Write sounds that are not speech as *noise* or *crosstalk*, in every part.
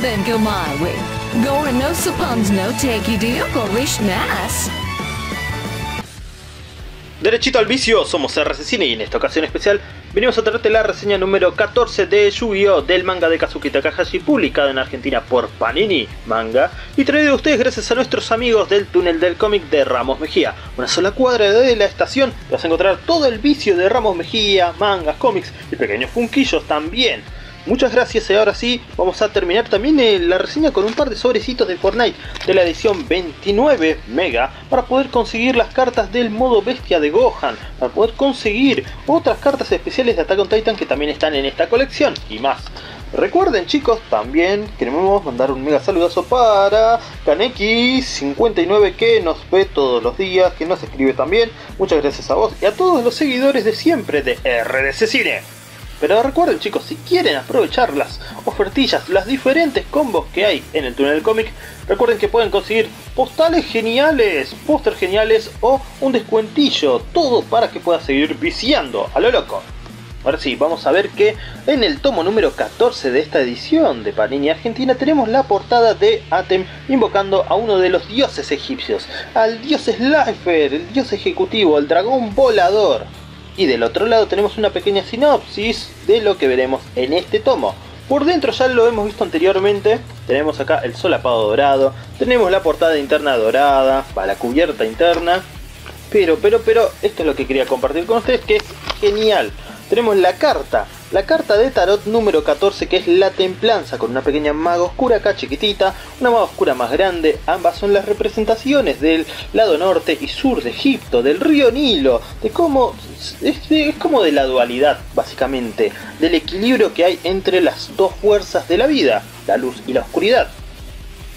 then go my way. Gore no suppons no take you deal. Derechito al vicio, somos RC Cine y en esta ocasión especial venimos a traerte la reseña número 14 de Yu-Gi-Oh! del manga de Kazuki Takahashi publicado en Argentina por Panini Manga y traído a ustedes gracias a nuestros amigos del túnel del cómic de Ramos Mejía. Una sola cuadra de la estación vas a encontrar todo el vicio de Ramos Mejía, mangas, cómics y pequeños funquillos también. Muchas gracias y ahora sí vamos a terminar también eh, la reseña con un par de sobrecitos de Fortnite de la edición 29 Mega para poder conseguir las cartas del modo bestia de Gohan, para poder conseguir otras cartas especiales de Attack on Titan que también están en esta colección y más. Recuerden chicos, también queremos mandar un mega saludazo para Kaneki59 que nos ve todos los días, que nos escribe también. Muchas gracias a vos y a todos los seguidores de siempre de RDC Cine. Pero recuerden chicos, si quieren aprovechar las ofertillas, las diferentes combos que hay en el túnel del cómic, recuerden que pueden conseguir postales geniales, póster geniales o un descuentillo, todo para que puedas seguir viciando a lo loco. Ahora sí, vamos a ver que en el tomo número 14 de esta edición de Panini Argentina tenemos la portada de Atem invocando a uno de los dioses egipcios, al dios Slifer, el dios ejecutivo, el dragón volador. Y del otro lado tenemos una pequeña sinopsis de lo que veremos en este tomo. Por dentro ya lo hemos visto anteriormente, tenemos acá el solapado dorado, tenemos la portada interna dorada, para la cubierta interna, pero, pero, pero, esto es lo que quería compartir con ustedes, que es genial. Tenemos la carta la carta de tarot número 14 que es la templanza con una pequeña maga oscura acá chiquitita, una maga oscura más grande, ambas son las representaciones del lado norte y sur de Egipto, del río Nilo, de cómo es, es como de la dualidad básicamente, del equilibrio que hay entre las dos fuerzas de la vida, la luz y la oscuridad.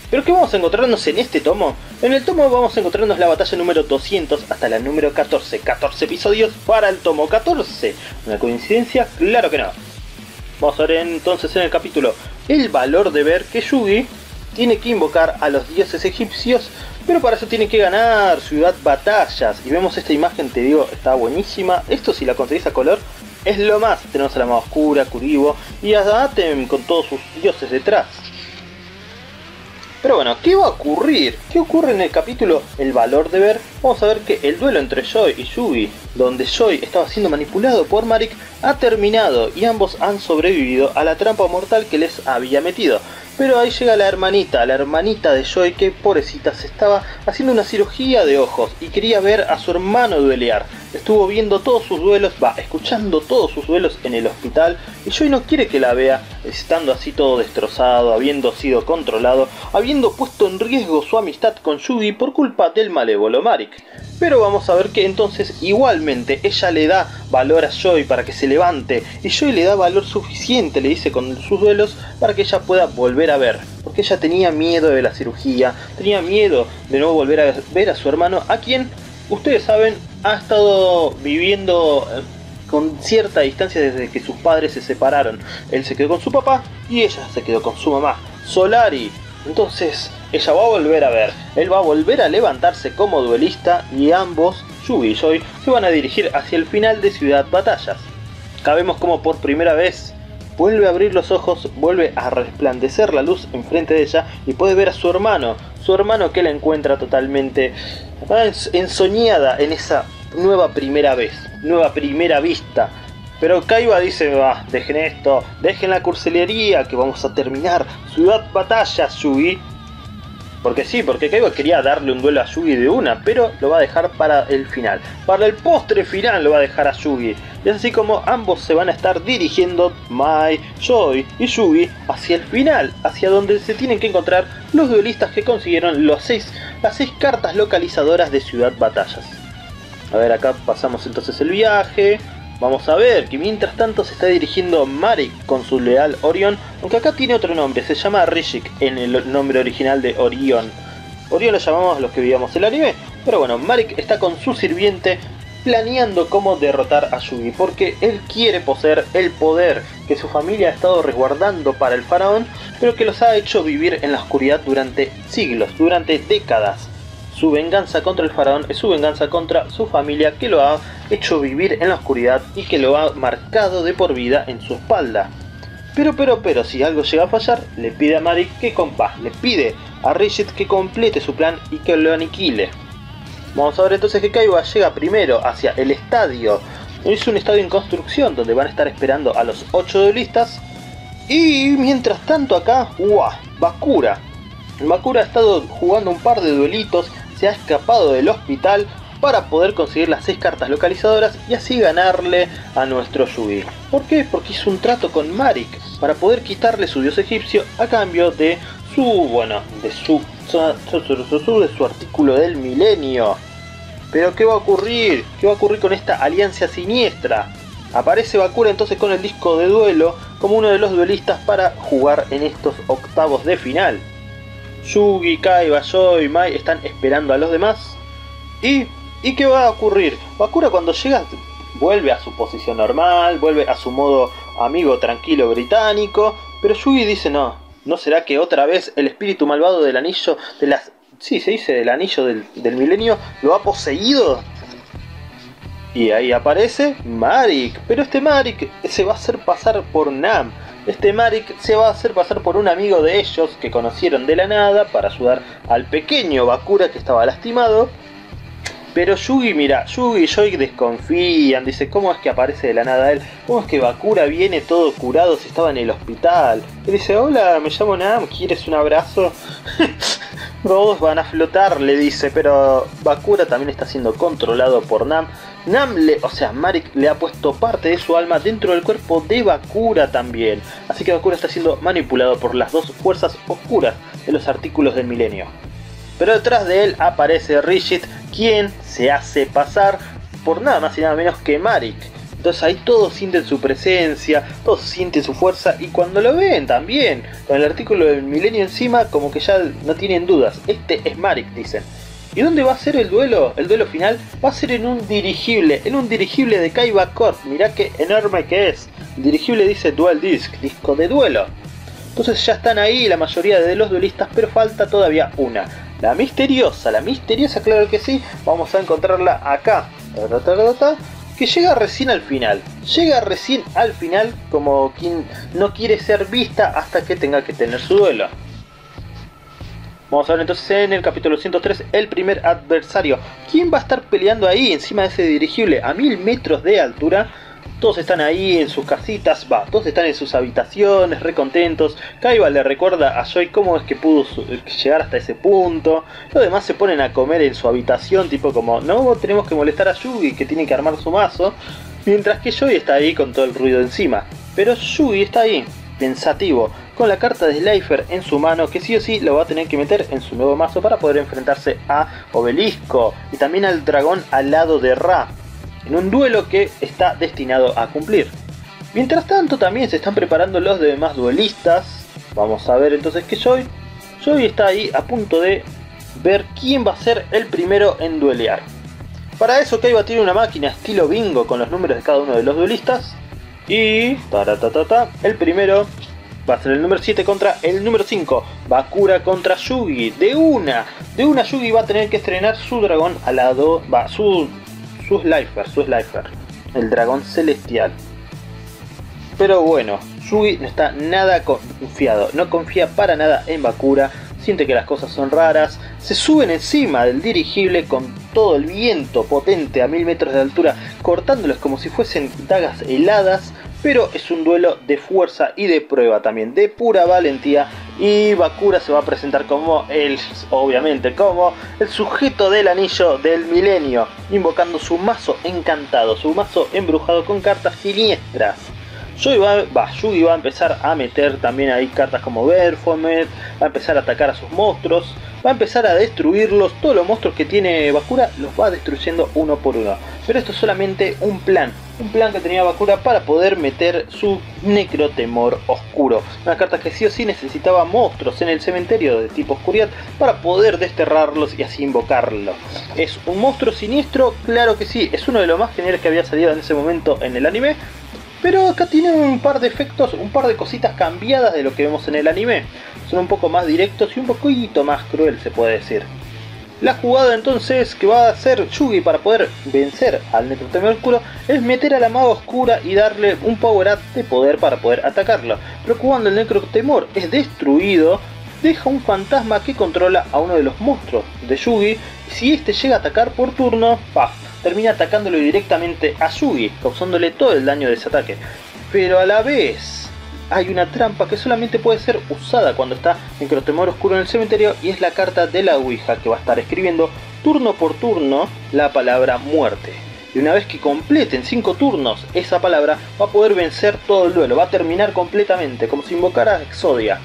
Pero ¿qué vamos a encontrarnos en este tomo? En el tomo vamos a encontrarnos la batalla número 200 hasta la número 14. 14 episodios para el tomo 14. ¿Una coincidencia? Claro que no. Vamos a ver entonces en el capítulo el valor de ver que Yugi tiene que invocar a los dioses egipcios, pero para eso tiene que ganar ciudad batallas. Y vemos esta imagen, te digo, está buenísima. Esto si la conseguís a color es lo más. Tenemos a la más oscura, Kuribo y a Atem con todos sus dioses detrás. Pero bueno, ¿qué va a ocurrir? ¿Qué ocurre en el capítulo El valor de ver? Vamos a ver que el duelo entre Joy y Yugi, donde Joy estaba siendo manipulado por Marik, ha terminado y ambos han sobrevivido a la trampa mortal que les había metido. Pero ahí llega la hermanita, la hermanita de Joy que pobrecita se estaba haciendo una cirugía de ojos y quería ver a su hermano duelear. Estuvo viendo todos sus duelos, va, escuchando todos sus duelos en el hospital y Joy no quiere que la vea estando así todo destrozado, habiendo sido controlado, habiendo puesto en riesgo su amistad con Yugi por culpa del malévolo Marik. Pero vamos a ver que entonces igualmente ella le da valor a Joy para que se levante y Joy le da valor suficiente, le dice con sus duelos, para que ella pueda volver a ver. Porque ella tenía miedo de la cirugía, tenía miedo de no volver a ver a su hermano, a quien, ustedes saben, ha estado viviendo eh, con cierta distancia desde que sus padres se separaron. Él se quedó con su papá y ella se quedó con su mamá. Solari. Entonces, ella va a volver a ver. Él va a volver a levantarse como duelista y ambos, Yugi y Joy, se van a dirigir hacia el final de Ciudad Batallas. Acá vemos como por primera vez vuelve a abrir los ojos, vuelve a resplandecer la luz enfrente de ella y puede ver a su hermano, su hermano que la encuentra totalmente ah, ensoñada en esa nueva primera vez, nueva primera vista. Pero Kaiba dice, va, dejen esto, dejen la cursilería que vamos a terminar. Ciudad Batalla, Yugi. Porque sí, porque Kaiba quería darle un duelo a Yugi de una, pero lo va a dejar para el final. Para el postre final lo va a dejar a Yugi. Y es así como ambos se van a estar dirigiendo, Mai, Joy y Yugi, hacia el final, hacia donde se tienen que encontrar los duelistas que consiguieron los seis, las seis cartas localizadoras de Ciudad Batallas. A ver, acá pasamos entonces el viaje. Vamos a ver que mientras tanto se está dirigiendo Marik con su leal Orion, aunque acá tiene otro nombre, se llama Rishik en el nombre original de Orion. Orion lo llamamos los que veíamos el anime, pero bueno, Marik está con su sirviente planeando cómo derrotar a Yugi, porque él quiere poseer el poder que su familia ha estado resguardando para el faraón, pero que los ha hecho vivir en la oscuridad durante siglos, durante décadas. Su venganza contra el faraón es su venganza contra su familia que lo ha hecho vivir en la oscuridad y que lo ha marcado de por vida en su espalda. Pero, pero, pero, si algo llega a fallar, le pide a Marik que compa, le pide a Rigid que complete su plan y que lo aniquile. Vamos a ver entonces que Kaiba llega primero hacia el estadio. Es un estadio en construcción donde van a estar esperando a los 8 duelistas. Y mientras tanto acá, ¡guau! Bakura. Bakura ha estado jugando un par de duelitos, se ha escapado del hospital para poder conseguir las 6 cartas localizadoras y así ganarle a nuestro Yugi. ¿Por qué? Porque hizo un trato con Marik para poder quitarle su dios egipcio a cambio de su, bueno, de su, de su artículo del milenio. Pero ¿qué va a ocurrir? ¿Qué va a ocurrir con esta alianza siniestra? Aparece Bakura entonces con el disco de duelo como uno de los duelistas para jugar en estos octavos de final. Yugi, Kai, Bayo y Mai están esperando a los demás. ¿Y, ¿Y qué va a ocurrir? Bakura cuando llega vuelve a su posición normal, vuelve a su modo amigo tranquilo británico, pero Yugi dice no, ¿no será que otra vez el espíritu malvado del anillo de las... Sí, se dice del anillo del, del milenio lo ha poseído? Y ahí aparece Marik, pero este Marik se va a hacer pasar por Nam. Este Marik se va a hacer pasar por un amigo de ellos que conocieron de la nada para ayudar al pequeño Bakura que estaba lastimado pero Yugi, mira, Yugi y Joy desconfían, dice, ¿cómo es que aparece de la nada él? ¿Cómo es que Bakura viene todo curado si estaba en el hospital? Y dice, hola, me llamo Nam, ¿quieres un abrazo? *laughs* Todos van a flotar, le dice, pero Bakura también está siendo controlado por Nam. Nam, le, o sea, Marik le ha puesto parte de su alma dentro del cuerpo de Bakura también. Así que Bakura está siendo manipulado por las dos fuerzas oscuras de los artículos del milenio. Pero detrás de él aparece Rigid, quien se hace pasar por nada más y nada menos que Marik. Entonces ahí todos sienten su presencia, todos sienten su fuerza y cuando lo ven también, con el artículo del milenio encima, como que ya no tienen dudas. Este es Marik, dicen. ¿Y dónde va a ser el duelo? El duelo final va a ser en un dirigible, en un dirigible de Kaiba Corp. Mirá qué enorme que es. El dirigible dice Dual Disc, disco de duelo. Entonces ya están ahí la mayoría de los duelistas, pero falta todavía una. La misteriosa, la misteriosa, claro que sí, vamos a encontrarla acá. Que llega recién al final. Llega recién al final como quien no quiere ser vista hasta que tenga que tener su duelo. Vamos a ver entonces en el capítulo 103 el primer adversario. ¿Quién va a estar peleando ahí encima de ese dirigible a mil metros de altura? Todos están ahí en sus casitas, va, todos están en sus habitaciones, recontentos. Kaiba le recuerda a Joy cómo es que pudo llegar hasta ese punto. Los demás se ponen a comer en su habitación, tipo como, no tenemos que molestar a Yugi que tiene que armar su mazo. Mientras que Joy está ahí con todo el ruido encima. Pero Yugi está ahí, pensativo, con la carta de Slifer en su mano que sí o sí lo va a tener que meter en su nuevo mazo para poder enfrentarse a Obelisco y también al dragón al lado de Ra en un duelo que está destinado a cumplir. Mientras tanto también se están preparando los demás duelistas. Vamos a ver entonces que Joy. Joy está ahí a punto de ver quién va a ser el primero en duelear. Para eso Kaiba tiene una máquina estilo bingo con los números de cada uno de los duelistas. Y... Ta, el primero va a ser el número 7 contra el número 5. Bakura contra Yugi. De una. De una Yugi va a tener que estrenar su dragón al lado. Va, su su Slifer, su Slifer, el dragón celestial. Pero bueno, Yugi no está nada confiado, no confía para nada en Bakura, siente que las cosas son raras, se suben encima del dirigible con todo el viento potente a mil metros de altura, cortándolos como si fuesen dagas heladas, pero es un duelo de fuerza y de prueba también, de pura valentía. Y Bakura se va a presentar como el, obviamente, como el sujeto del anillo del milenio, invocando su mazo encantado, su mazo embrujado con cartas siniestras. Yugi va, Yugi va a empezar a meter también ahí cartas como Berfomet, va a empezar a atacar a sus monstruos, va a empezar a destruirlos, todos los monstruos que tiene Bakura los va destruyendo uno por uno. Pero esto es solamente un plan, un plan que tenía Bakura para poder meter su necrotemor oscuro. Una carta que sí o sí necesitaba monstruos en el cementerio de tipo oscuridad para poder desterrarlos y así invocarlo. ¿Es un monstruo siniestro? Claro que sí, es uno de los más geniales que había salido en ese momento en el anime. Pero acá tiene un par de efectos, un par de cositas cambiadas de lo que vemos en el anime. Son un poco más directos y un poquito más cruel se puede decir. La jugada entonces que va a hacer Yugi para poder vencer al Necrotemor Oscuro es meter a la maga oscura y darle un power up de poder para poder atacarlo. Pero cuando el Necrotemor es destruido, deja un fantasma que controla a uno de los monstruos de Yugi. Y si este llega a atacar por turno, ¡paf! termina atacándolo directamente a Yugi, causándole todo el daño de ese ataque. Pero a la vez hay una trampa que solamente puede ser usada cuando está Necrotemor Oscuro en el cementerio y es la carta de la Ouija que va a estar escribiendo turno por turno la palabra muerte. Y una vez que completen 5 turnos esa palabra va a poder vencer todo el duelo, va a terminar completamente, como si invocara Exodia.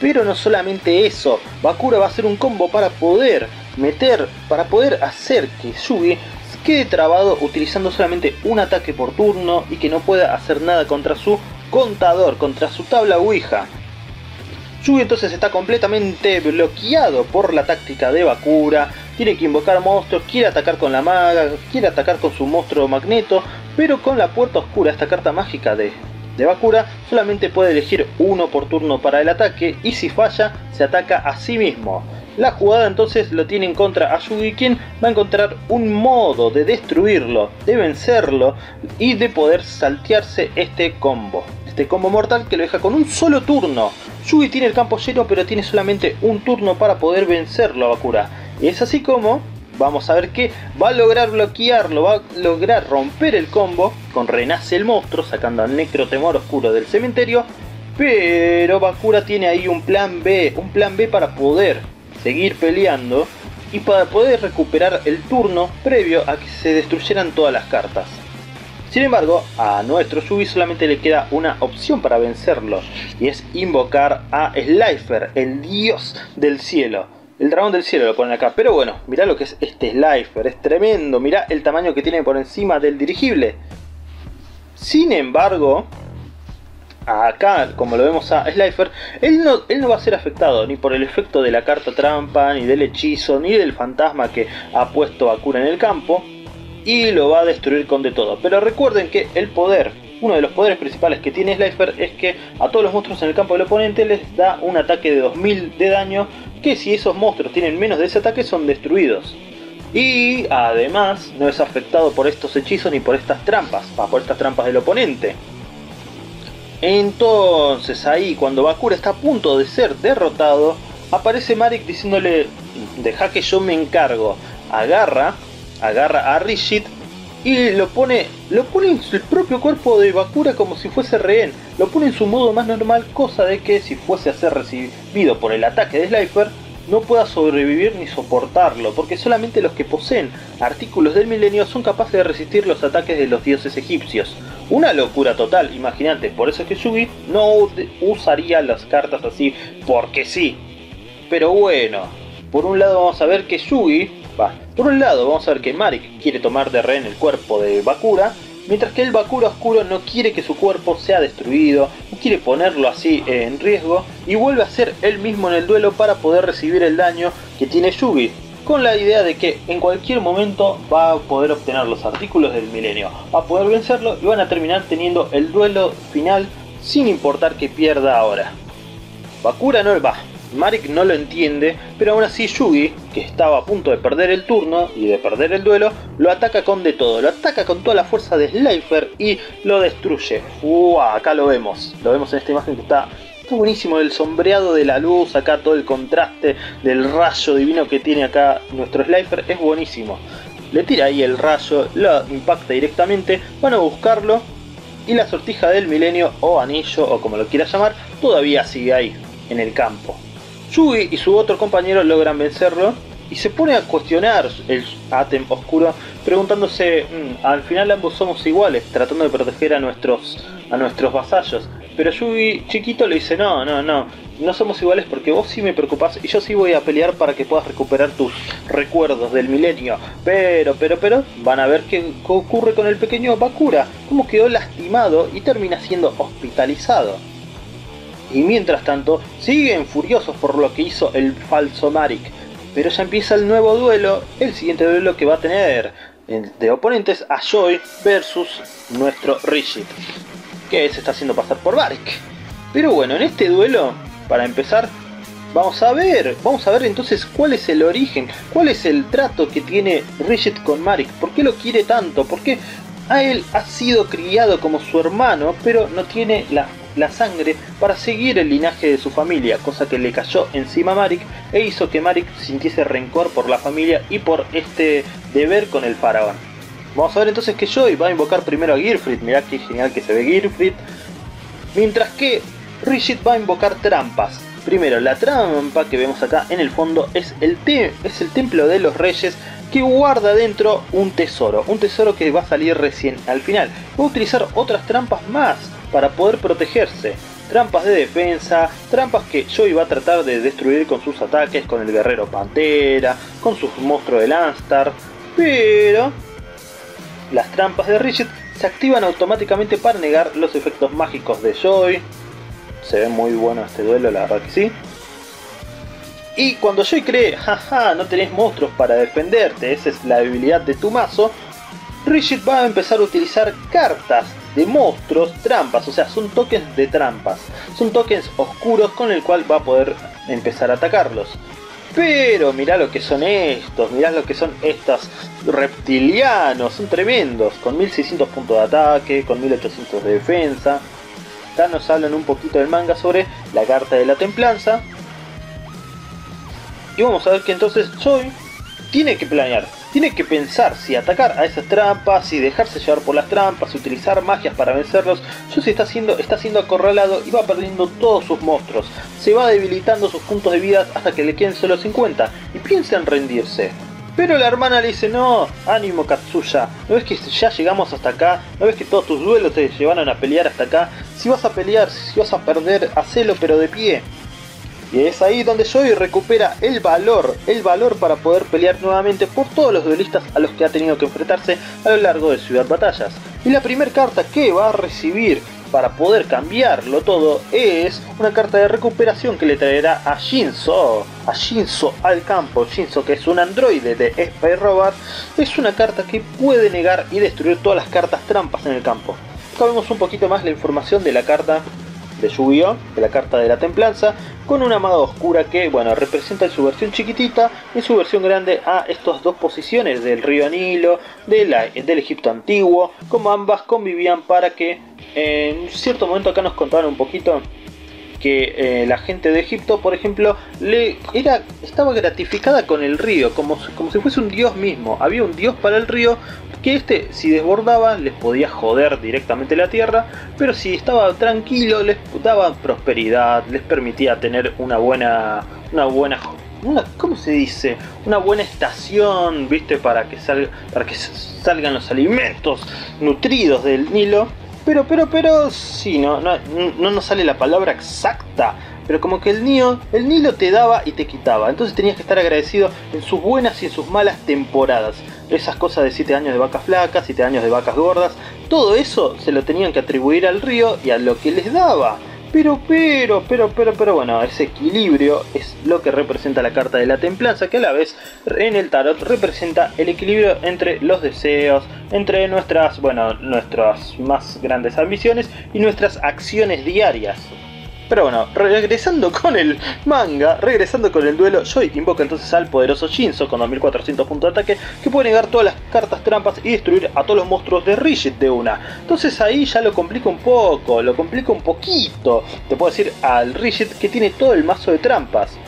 Pero no solamente eso, Bakura va a hacer un combo para poder meter, para poder hacer que Yugi quede trabado utilizando solamente un ataque por turno y que no pueda hacer nada contra su contador, contra su tabla Ouija. Yugi entonces está completamente bloqueado por la táctica de Bakura, tiene que invocar monstruos, quiere atacar con la maga, quiere atacar con su monstruo magneto, pero con la puerta oscura, esta carta mágica de, de Bakura, solamente puede elegir uno por turno para el ataque y si falla se ataca a sí mismo. La jugada entonces lo tiene en contra a Yugi quien va a encontrar un modo de destruirlo, de vencerlo y de poder saltearse este combo. Este combo mortal que lo deja con un solo turno. Yugi tiene el campo lleno pero tiene solamente un turno para poder vencerlo a Bakura. Y es así como vamos a ver que va a lograr bloquearlo, va a lograr romper el combo con Renace el monstruo sacando al Necrotemor Oscuro del cementerio. Pero Bakura tiene ahí un plan B, un plan B para poder seguir peleando y para poder recuperar el turno previo a que se destruyeran todas las cartas. Sin embargo, a nuestro Yugi solamente le queda una opción para vencerlo, y es invocar a Slifer, el dios del cielo. El dragón del cielo lo ponen acá, pero bueno, mirá lo que es este Slifer, es tremendo, mirá el tamaño que tiene por encima del dirigible. Sin embargo, acá, como lo vemos a Slifer, él no, él no va a ser afectado ni por el efecto de la carta trampa, ni del hechizo, ni del fantasma que ha puesto Bakura en el campo, y lo va a destruir con de todo. Pero recuerden que el poder, uno de los poderes principales que tiene Slifer es que a todos los monstruos en el campo del oponente les da un ataque de 2000 de daño, que si esos monstruos tienen menos de ese ataque son destruidos. Y además no es afectado por estos hechizos ni por estas trampas, por estas trampas del oponente. Entonces ahí cuando Bakura está a punto de ser derrotado, aparece Marik diciéndole, deja que yo me encargo. Agarra, agarra a Rishit y lo pone, lo pone en su propio cuerpo de Bakura como si fuese rehén. Lo pone en su modo más normal, cosa de que si fuese a ser recibido por el ataque de Slifer, no pueda sobrevivir ni soportarlo, porque solamente los que poseen artículos del milenio son capaces de resistir los ataques de los dioses egipcios. Una locura total, imagínate, por eso es que Yugi no usaría las cartas así porque sí. Pero bueno, por un lado vamos a ver que Yugi, por un lado vamos a ver que Marik quiere tomar de rehén el cuerpo de Bakura, mientras que el Bakura Oscuro no quiere que su cuerpo sea destruido, no quiere ponerlo así en riesgo y vuelve a ser él mismo en el duelo para poder recibir el daño que tiene Yugi, con la idea de que en cualquier momento va a poder obtener los artículos del milenio, va a poder vencerlo y van a terminar teniendo el duelo final sin importar que pierda ahora. Bakura no va, Marik no lo entiende, pero aún así Yugi, que estaba a punto de perder el turno y de perder el duelo, lo ataca con de todo, lo ataca con toda la fuerza de Slifer y lo destruye. Acá lo vemos, lo vemos en esta imagen que está, está buenísimo, el sombreado de la luz, acá todo el contraste del rayo divino que tiene acá nuestro Slifer es buenísimo. Le tira ahí el rayo, lo impacta directamente, van a buscarlo y la sortija del milenio o anillo o como lo quiera llamar todavía sigue ahí en el campo. Yugi y su otro compañero logran vencerlo y se pone a cuestionar el Atem oscuro preguntándose, mm, al final ambos somos iguales, tratando de proteger a nuestros, a nuestros vasallos. Pero Yugi chiquito le dice, no, no, no, no somos iguales porque vos sí me preocupás y yo sí voy a pelear para que puedas recuperar tus recuerdos del milenio. Pero, pero, pero, van a ver qué ocurre con el pequeño Bakura, cómo quedó lastimado y termina siendo hospitalizado y mientras tanto siguen furiosos por lo que hizo el falso Marik. Pero ya empieza el nuevo duelo, el siguiente duelo que va a tener de oponentes a Joy versus nuestro Rigid, que se está haciendo pasar por Marik. Pero bueno, en este duelo, para empezar, Vamos a ver, vamos a ver entonces cuál es el origen, cuál es el trato que tiene Rigid con Marik, por qué lo quiere tanto, por qué a él ha sido criado como su hermano, pero no tiene la, la, sangre para seguir el linaje de su familia, cosa que le cayó encima a Marik e hizo que Marik sintiese rencor por la familia y por este deber con el faraón. Vamos a ver entonces que Joy va a invocar primero a Girfrid, mirá qué genial que se ve Girfrid, mientras que Rigid va a invocar trampas. Primero, la trampa que vemos acá en el fondo es el, es el templo de los reyes que guarda dentro un tesoro, un tesoro que va a salir recién al final. Va a utilizar otras trampas más para poder protegerse. Trampas de defensa, trampas que Joy va a tratar de destruir con sus ataques, con el guerrero Pantera, con sus monstruos de Landstar, pero las trampas de Rigid se activan automáticamente para negar los efectos mágicos de Joy. Se ve muy bueno este duelo, la verdad que sí. Y cuando Joy cree, jaja, no tenés monstruos para defenderte, esa es la debilidad de tu mazo, Rigid va a empezar a utilizar cartas de monstruos, trampas, o sea, son tokens de trampas. Son tokens oscuros con el cual va a poder empezar a atacarlos. Pero mirá lo que son estos, mirá lo que son estos reptilianos, son tremendos, con 1600 puntos de ataque, con 1800 de defensa. Acá nos hablan un poquito del manga sobre la carta de la templanza. Y vamos a ver que entonces Choi tiene que planear, tiene que pensar si atacar a esas trampas, si dejarse llevar por las trampas, si utilizar magias para vencerlos. Josie está siendo, está siendo acorralado y va perdiendo todos sus monstruos. Se va debilitando sus puntos de vida hasta que le queden solo 50 y piensa en rendirse. Pero la hermana le dice, no, ánimo Katsuya, ¿no ves que ya llegamos hasta acá? ¿No ves que todos tus duelos te llevaron a pelear hasta acá? Si vas a pelear, si vas a perder, hacelo pero de pie. Y es ahí donde Joey recupera el valor, el valor para poder pelear nuevamente por todos los duelistas a los que ha tenido que enfrentarse a lo largo de Ciudad Batallas. Y la primera carta que va a recibir para poder cambiarlo todo es una carta de recuperación que le traerá a Shinzo, a Shinzo al campo. Shinzo que es un androide de Spy Robot, es una carta que puede negar y destruir todas las cartas trampas en el campo. Acá un poquito más la información de la carta de yu de la carta de la templanza, con una maga oscura que, bueno, representa en su versión chiquitita y su versión grande a estas dos posiciones del río Nilo, de la, del Egipto antiguo, como ambas convivían para que en cierto momento acá nos contaron un poquito que eh, la gente de Egipto, por ejemplo, le era estaba gratificada con el río, como, como si fuese un dios mismo. Había un dios para el río que este, si desbordaba, les podía joder directamente la tierra, pero si estaba tranquilo, les daba prosperidad, les permitía tener una buena, una buena ¿cómo se dice? Una buena estación, ¿viste? Para que, salga, para que salgan los alimentos nutridos del Nilo. Pero, pero, pero, sí, no, no, no nos sale la palabra exacta. Pero como que el Nilo, el Nilo te daba y te quitaba. Entonces tenías que estar agradecido en sus buenas y en sus malas temporadas. Esas cosas de 7 años de vacas flacas, 7 años de vacas gordas. Todo eso se lo tenían que atribuir al río y a lo que les daba. Pero, pero, pero, pero, pero bueno, ese equilibrio es lo que representa la carta de la templanza, que a la vez en el tarot representa el equilibrio entre los deseos, entre nuestras, bueno, nuestras más grandes ambiciones y nuestras acciones diarias. Pero bueno, regresando *laughs* con el manga, regresando con el duelo, Joy invoca entonces al poderoso Shinzo con 2400 puntos de ataque que puede negar todas las cartas trampas y destruir a todos los monstruos de Rigid de una. Entonces ahí ya lo complica un poco, lo complica un poquito. Te puedo decir al Rigid que tiene todo el mazo de trampas.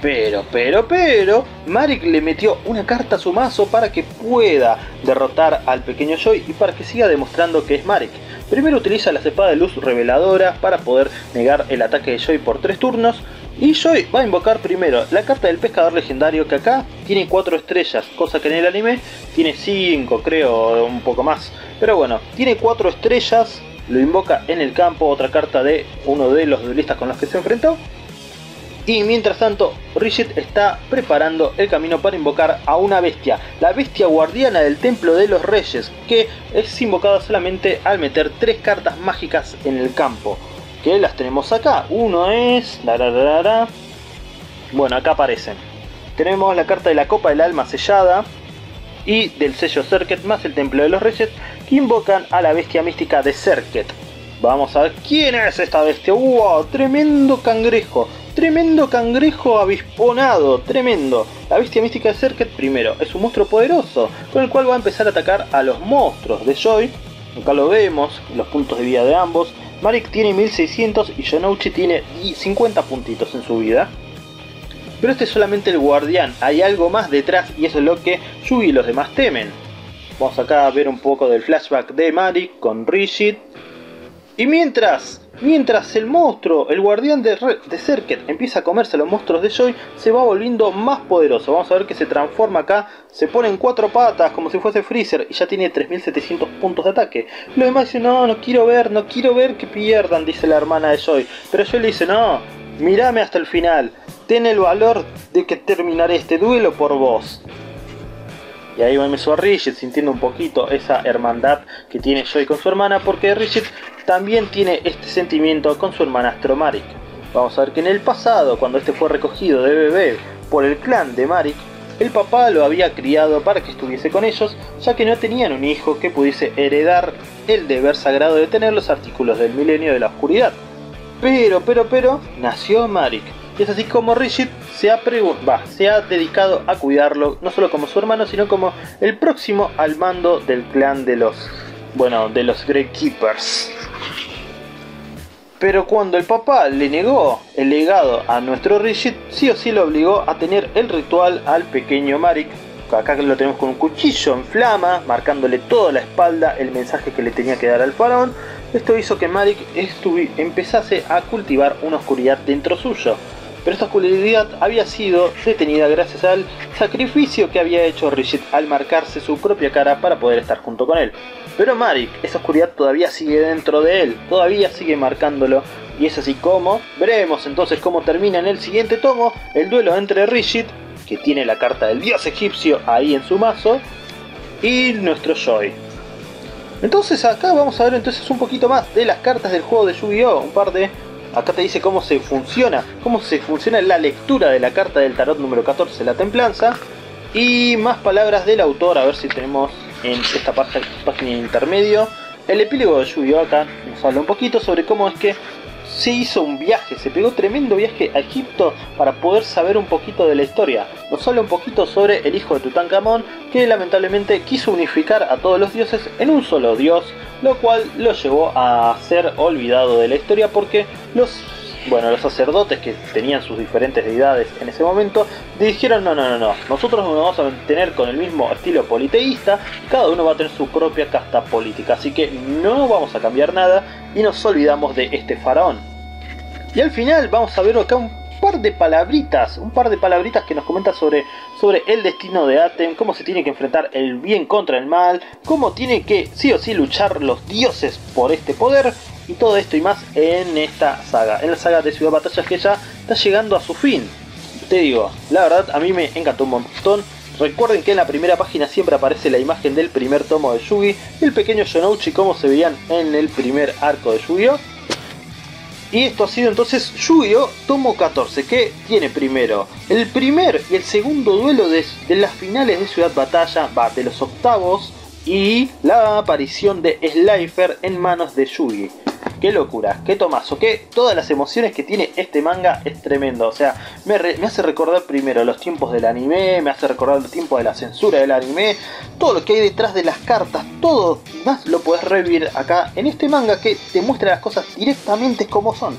Pero, pero, pero, Marik le metió una carta a su mazo para que pueda derrotar al pequeño Joy y para que siga demostrando que es Marik. Primero utiliza la espada de luz reveladora para poder negar el ataque de Joy por 3 turnos. Y Joy va a invocar primero la carta del pescador legendario que acá tiene 4 estrellas, cosa que en el anime tiene 5 creo, un poco más. Pero bueno, tiene 4 estrellas, lo invoca en el campo, otra carta de uno de los duelistas con los que se enfrentó. Y mientras tanto, Rigid está preparando el camino para invocar a una bestia, la bestia guardiana del Templo de los Reyes, que es invocada solamente al meter tres cartas mágicas en el campo. Que las tenemos acá. Uno es... Bueno, acá aparecen. Tenemos la carta de la Copa del Alma sellada y del sello Circuit más el Templo de los Reyes que invocan a la bestia mística de Circuit. Vamos a ver quién es esta bestia. ¡Wow! Tremendo cangrejo tremendo cangrejo avisponado, tremendo. La bestia mística de Circuit primero es un monstruo poderoso, con el cual va a empezar a atacar a los monstruos de Joy. Acá lo vemos, los puntos de vida de ambos. Marik tiene 1600 y Shonouchi tiene 50 puntitos en su vida. Pero este es solamente el guardián, hay algo más detrás y eso es lo que Yugi y los demás temen. Vamos acá a ver un poco del flashback de Marik con Rigid. Y mientras, mientras el monstruo, el guardián de, de Circuit empieza a comerse a los monstruos de Joy, se va volviendo más poderoso. Vamos a ver que se transforma acá, se pone en cuatro patas como si fuese Freezer y ya tiene 3700 puntos de ataque. Los demás dicen, no, no quiero ver, no quiero ver que pierdan, dice la hermana de Joy. Pero Joy le dice, no, mírame hasta el final, ten el valor de que terminaré este duelo por vos. Y ahí vemos a Rigid sintiendo un poquito esa hermandad que tiene Joy con su hermana, porque Rigid también tiene este sentimiento con su hermanastro Marik. Vamos a ver que en el pasado, cuando este fue recogido de bebé por el clan de Marik, el papá lo había criado para que estuviese con ellos, ya que no tenían un hijo que pudiese heredar el deber sagrado de tener los artículos del milenio de la oscuridad. Pero, pero, pero, nació Marik. Y es así como Rigid se ha, se ha dedicado a cuidarlo, no solo como su hermano, sino como el próximo al mando del clan de los, bueno, de los Great Keepers. Pero cuando el papá le negó el legado a nuestro Rigid, sí o sí lo obligó a tener el ritual al pequeño Marik. Acá lo tenemos con un cuchillo en flama, marcándole toda la espalda el mensaje que le tenía que dar al faraón. Esto hizo que Marik empezase a cultivar una oscuridad dentro suyo pero esta oscuridad había sido detenida gracias al sacrificio que había hecho Rigid al marcarse su propia cara para poder estar junto con él. Pero Marik, esa oscuridad todavía sigue dentro de él, todavía sigue marcándolo, y es así como veremos entonces cómo termina en el siguiente tomo el duelo entre Rigid, que tiene la carta del dios egipcio ahí en su mazo, y nuestro Joy. Entonces acá vamos a ver entonces un poquito más de las cartas del juego de Yu-Gi-Oh! Un par de Acá te dice cómo se funciona, cómo se funciona la lectura de la carta del tarot número 14, la templanza. Y más palabras del autor, a ver si tenemos en esta página, página intermedio. El epílogo de yu acá nos habla un poquito sobre cómo es que se hizo un viaje, se pegó tremendo viaje a Egipto para poder saber un poquito de la historia. Nos habla un poquito sobre el hijo de Tutankamón que lamentablemente quiso unificar a todos los dioses en un solo dios, lo cual lo llevó a ser olvidado de la historia porque los bueno, los sacerdotes que tenían sus diferentes deidades en ese momento dijeron no, no, no, no, nosotros nos vamos a mantener con el mismo estilo politeísta, cada uno va a tener su propia casta política, así que no vamos a cambiar nada y nos olvidamos de este faraón. Y al final vamos a ver acá un par de palabritas, un par de palabritas que nos comenta sobre, sobre el destino de Atem, cómo se tiene que enfrentar el bien contra el mal, cómo tiene que sí o sí luchar los dioses por este poder, y todo esto y más en esta saga, en la saga de Ciudad Batallas que ya está llegando a su fin. Te digo, la verdad a mí me encantó un montón. Recuerden que en la primera página siempre aparece la imagen del primer tomo de Yugi, el pequeño Shonouchi como se veían en el primer arco de Yu-Gi-Oh! Y esto ha sido entonces Yu-Gi-Oh! Tomo 14, que tiene primero el primer y el segundo duelo de, de las finales de Ciudad Batalla, va, de los octavos, y la aparición de Slifer en manos de Yugi. Qué locura, qué tomazo, que todas las emociones que tiene este manga es tremendo. O sea, me, hace recordar primero los tiempos del anime, me hace recordar el tiempo de la censura del anime, todo lo que hay detrás de las cartas, todo más lo puedes revivir acá en este manga que te muestra las cosas directamente como son.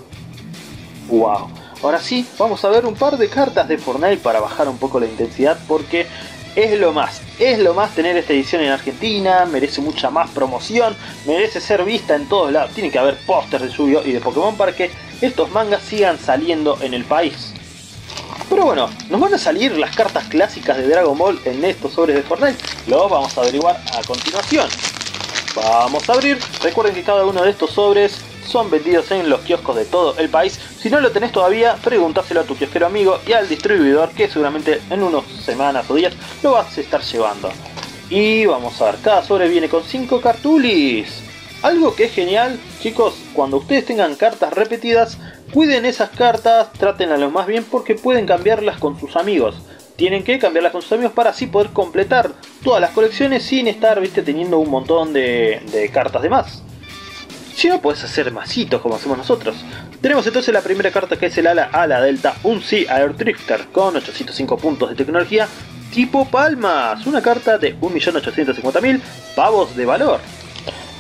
¡Wow! Ahora sí, vamos a ver un par de cartas de Fortnite para bajar un poco la intensidad porque es lo más, es lo más tener esta edición en Argentina, merece mucha más promoción, merece ser vista en todos lados, tiene que haber pósters de yu y de Pokémon para que estos mangas sigan saliendo en el país. Pero bueno, nos van a salir las cartas clásicas de Dragon Ball en estos sobres de Fortnite, lo vamos a averiguar a continuación. Vamos a abrir, recuerden que cada uno de estos sobres son vendidos en los kioscos de todo el país. Si no lo tenés todavía, pregúntaselo a tu kiosquero amigo y al distribuidor que seguramente en unas semanas o días lo vas a estar llevando. Y vamos a ver, cada sobre viene con 5 cartulis. Algo que es genial, chicos, cuando ustedes tengan cartas repetidas, cuiden esas cartas, trátenlas lo más bien porque pueden cambiarlas con sus amigos. Tienen que cambiarlas con sus amigos para así poder completar todas las colecciones sin estar, viste, teniendo un montón de, de cartas de más. Si no, puedes hacer masitos como hacemos nosotros. Tenemos entonces la primera carta que es el ala ala delta Unsi Air Drifter con 805 puntos de tecnología tipo palmas, una carta de 1.850.000 pavos de valor.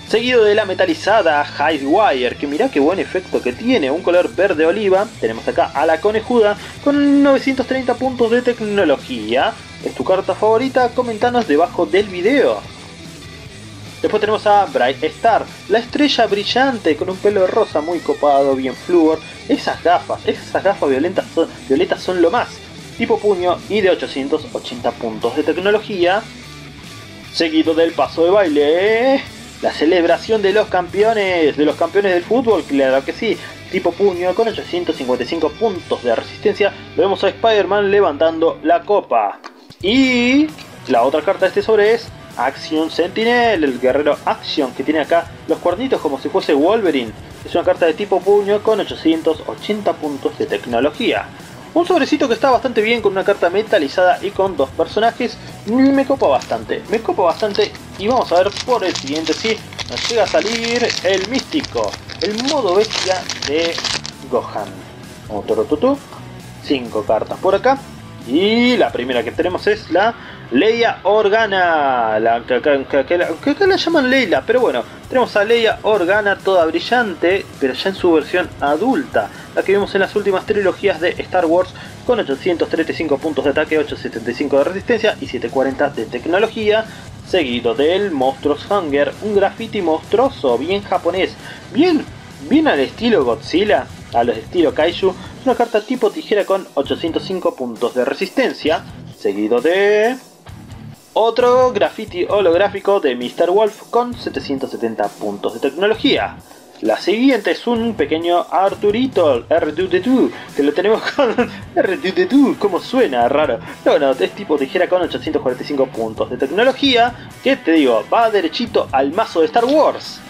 Seguido de la metalizada Wire, que mirá qué buen efecto que tiene, un color verde oliva. Tenemos acá a la conejuda con 930 puntos de tecnología. ¿Es tu carta favorita? Comentanos debajo del video. Después tenemos a Bright Star, la estrella brillante con un pelo rosa muy copado, bien fluor. Esas gafas, esas gafas violetas son lo más. Tipo puño y de 880 puntos de tecnología. Seguido del paso de baile la celebración de los campeones, de los campeones del fútbol, claro que sí, tipo puño con 855 puntos de resistencia, lo vemos a Spider-Man levantando la copa. Y la otra carta de este sobre es Action Sentinel, el guerrero Action que tiene acá los cuernitos como si fuese Wolverine. Es una carta de tipo puño con 880 puntos de tecnología. Un sobrecito que está bastante bien con una carta metalizada y con dos personajes. Me copa bastante, me copa bastante. Y vamos a ver por el siguiente si nos llega a salir el místico. El modo bestia de Gohan. Otro Cinco cartas por acá. Y la primera que tenemos es la Leia Organa, la, que, la llaman Leila, pero bueno, tenemos a Leia Organa toda brillante, pero ya en su versión adulta, la que vimos en las últimas trilogías de Star Wars, con 835 puntos de ataque, 875 de resistencia y 740 de tecnología, seguido del Monstruos Hunger, un graffiti monstruoso, bien japonés, bien, bien al estilo Godzilla, a los estilo Kaiju, una carta tipo tijera con 805 puntos de resistencia, seguido de otro graffiti holográfico de Mr. Wolf con 770 puntos de tecnología. La siguiente es un pequeño Arturito, R2D2, que lo tenemos con *laughs* R2D2, como suena raro. No, no, es tipo tijera con 845 puntos de tecnología, que te digo, va derechito al mazo de Star Wars.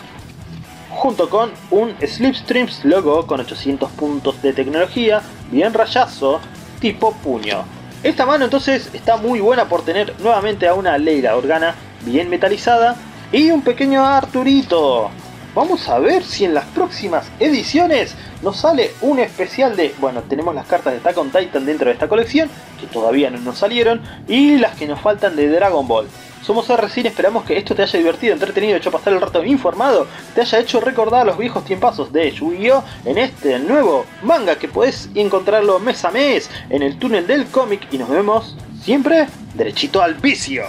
Junto con un Slipstreams logo con 800 puntos de tecnología, bien rayazo, tipo puño. Esta mano entonces está muy buena por tener nuevamente a una Leila Organa bien metalizada y un pequeño Arturito. Vamos a ver si en las próximas ediciones nos sale un especial de... Bueno, tenemos las cartas de Attack on Titan dentro de esta colección, que todavía no nos salieron, y las que nos faltan de Dragon Ball. Somos RCine, esperamos que esto te haya divertido, entretenido, hecho pasar el rato informado, te haya hecho recordar los viejos tiempazos de Yu-Gi-Oh! en este nuevo manga que puedes encontrarlo mes a mes en el túnel del cómic y nos vemos siempre derechito al vicio.